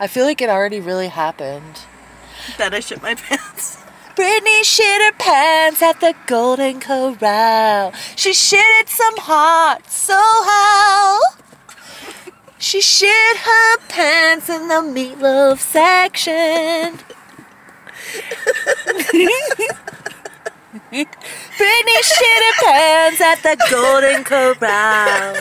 I feel like it already really happened. That I shit my pants. Brittany shit her pants at the Golden Corral. She shitted some hot, so how? She shit her pants in the meatloaf section. Brittany shit her pants at the Golden Corral.